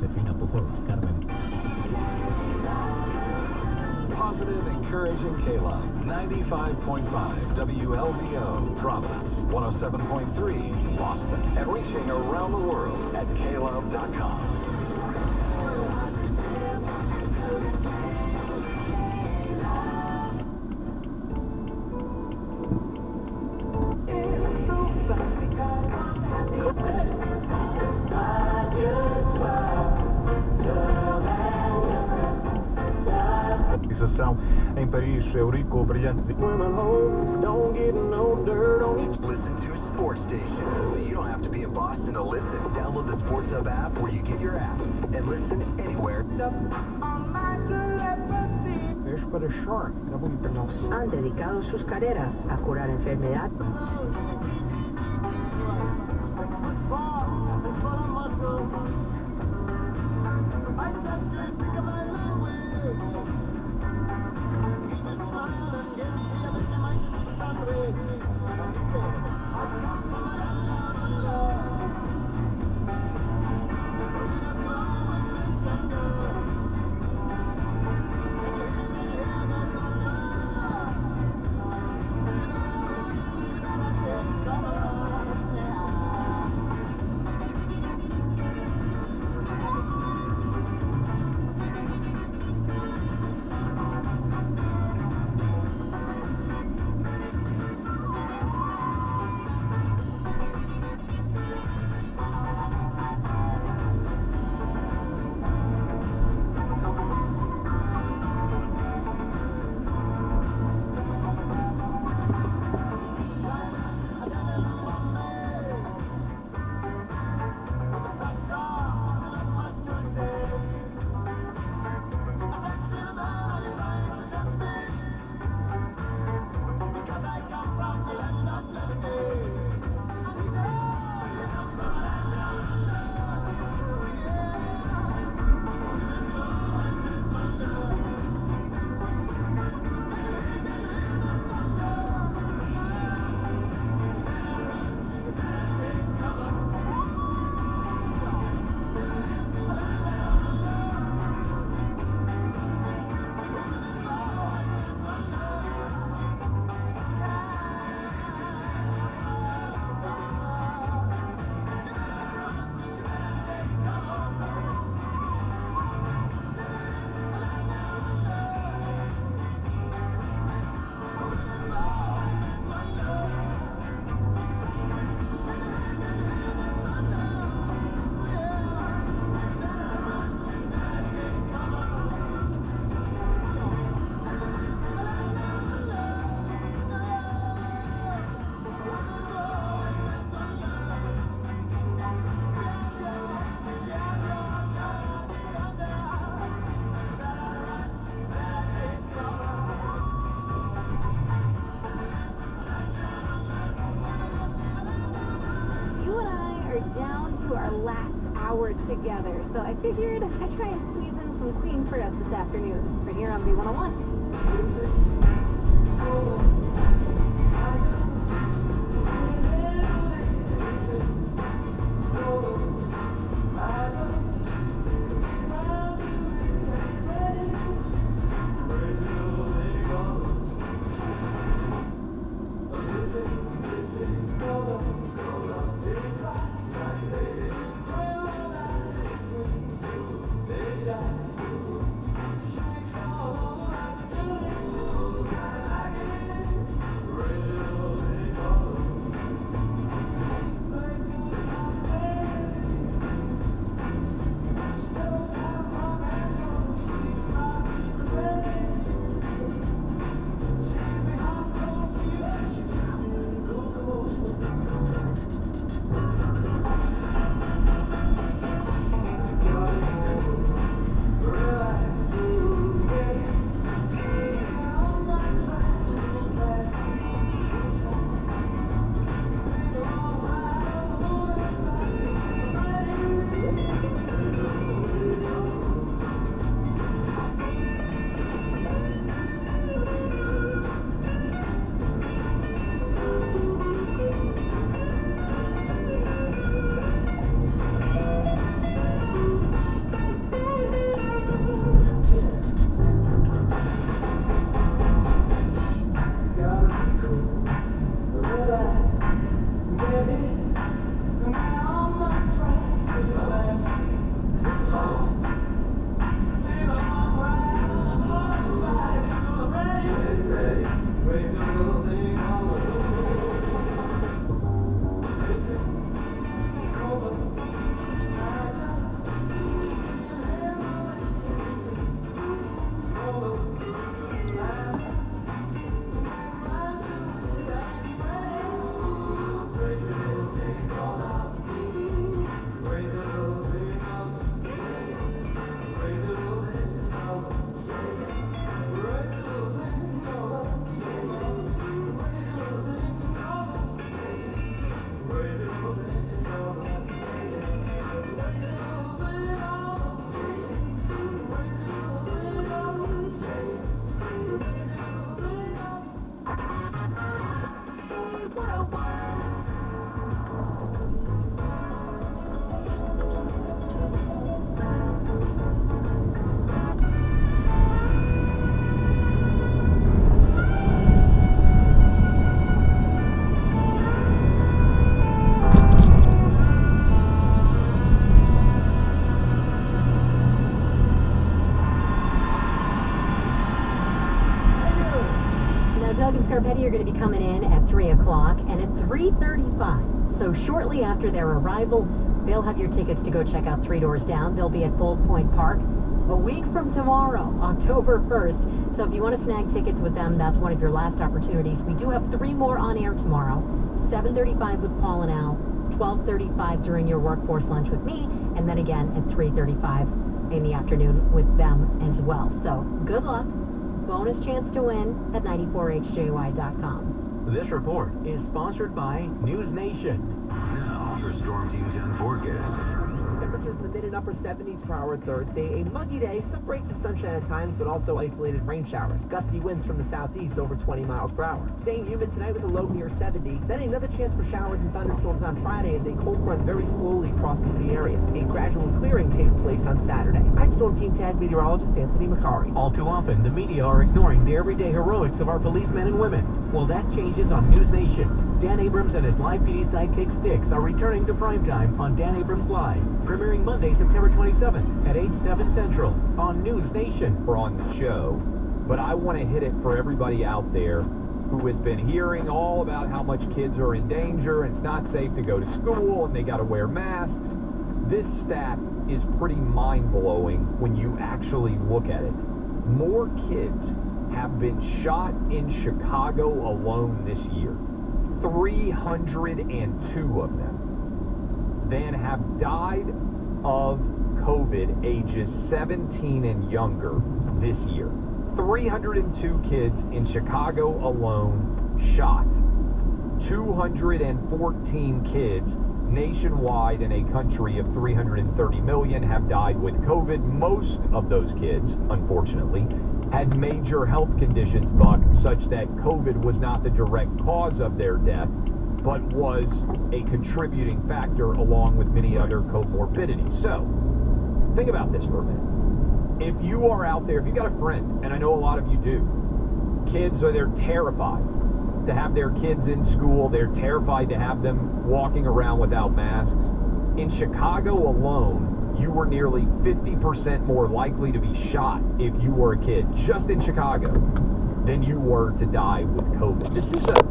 Josefina Pujols, Carmen. Positive, encouraging K-Love. 95.5 WLVO, Providence. 107.3 Boston. And reaching around the world at klove.com. Realização em Paris, Eurico, brilhante. Listen to Sports Station. So you don't have to be in Boston to listen. Download the Sports Hub app where you get your app and listen anywhere. Es para Shark. Han dedicado sus carreras a curar enfermedades. You are down to our last hour together, so I figured I'd try and squeeze in some Queen for us this afternoon, right here on B101. Scarpetti are going to be coming in at 3 o'clock, and at 3.35, so shortly after their arrival, they'll have your tickets to go check out Three Doors Down. They'll be at Bold Point Park a week from tomorrow, October 1st. So if you want to snag tickets with them, that's one of your last opportunities. We do have three more on air tomorrow. 7.35 with Paul and Al, 12.35 during your workforce lunch with me, and then again at 3.35 in the afternoon with them as well. So good luck. Bonus chance to win at 94hjy.com. This report is sponsored by News Nation. Now, your Storm Team 10 forecast. Temperatures in the mid and upper 70s for our Thursday. A muggy day, some breaks of sunshine at times, but also isolated rain showers. Gusty winds from the southeast over 20 miles per hour. Staying humid tonight with a low near 70. Then another chance for showers and thunderstorms on Friday as a cold front very slowly crosses the area. A gradual clearing takes place on Saturday. I'm Storm Team 10 meteorologist Anthony Macari. All too often, the media are ignoring the everyday heroics of our policemen and women. Well, that changes on News Nation. Dan Abrams and his live PD sidekick Sticks are returning to primetime on Dan Abrams Live, premiering Monday, September 27th at 8, 7 Central on News Nation. We're on the show, but I want to hit it for everybody out there who has been hearing all about how much kids are in danger and it's not safe to go to school and they got to wear masks. This stat is pretty mind blowing when you actually look at it. More kids have been shot in Chicago alone this year. 302 of them, than have died of COVID ages 17 and younger this year. 302 kids in Chicago alone shot. 214 kids nationwide in a country of 330 million have died with COVID. Most of those kids, unfortunately, had major health conditions, Buck, such that COVID was not the direct cause of their death, but was a contributing factor along with many other comorbidities. So, think about this for a minute. If you are out there, if you got a friend, and I know a lot of you do, kids are they're terrified to have their kids in school, they're terrified to have them walking around without masks. In Chicago alone, you were nearly 50% more likely to be shot if you were a kid, just in Chicago, than you were to die with COVID. This is a